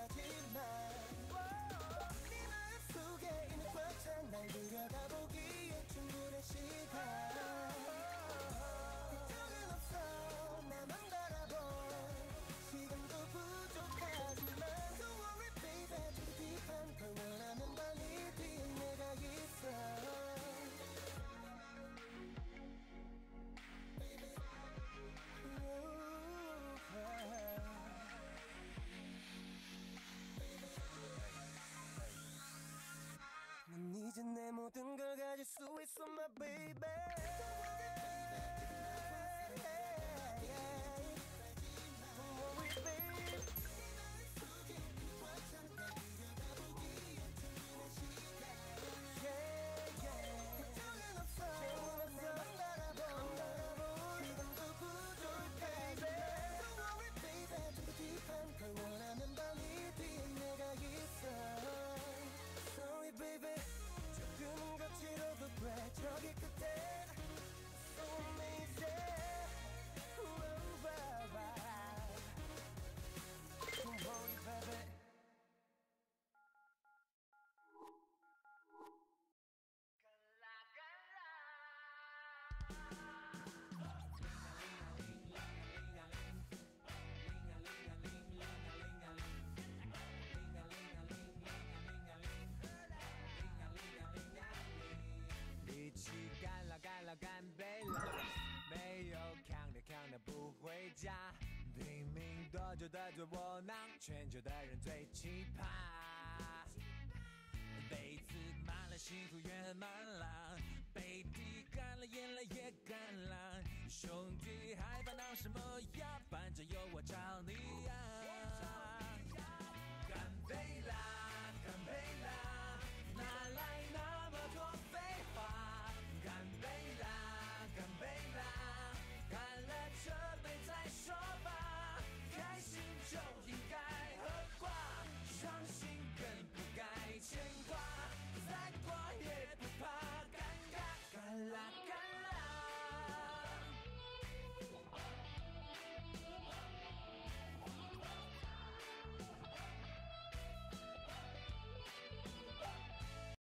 I deny kiss on my baby. 的最窝囊，全球的人最奇葩。杯子满了，幸福圆满了，杯底干了，眼泪也干了。兄弟还烦恼什么呀？反正。